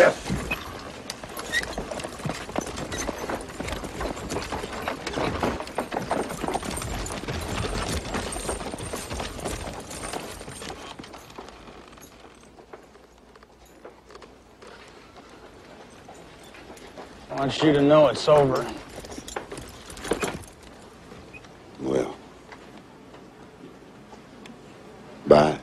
Yeah. I want you to know it's over. Well, bye.